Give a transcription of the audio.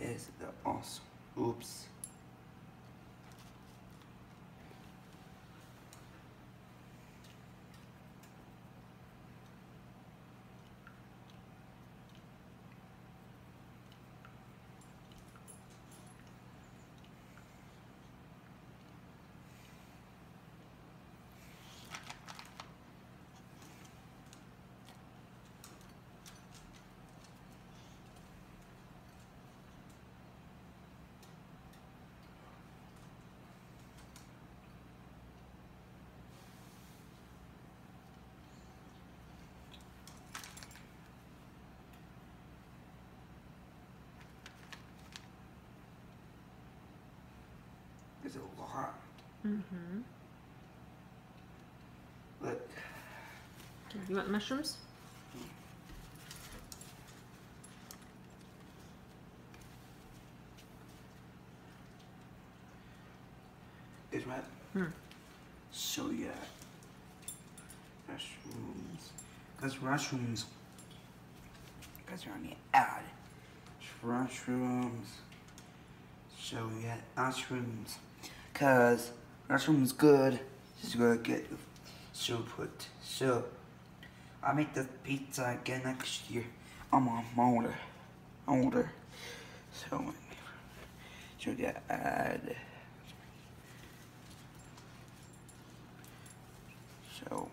is the awesome. Oops. There's a lot. Mm-hmm. Look. You want mushrooms? Is right. Hmm. So yeah. Mushrooms. Cause mushrooms. Cause you're on the ad. Mushrooms. So yeah, mushrooms. Cause mushrooms good. Just gonna get so put. So I make the pizza again next year. I'm on older. Older. So so yeah, add. So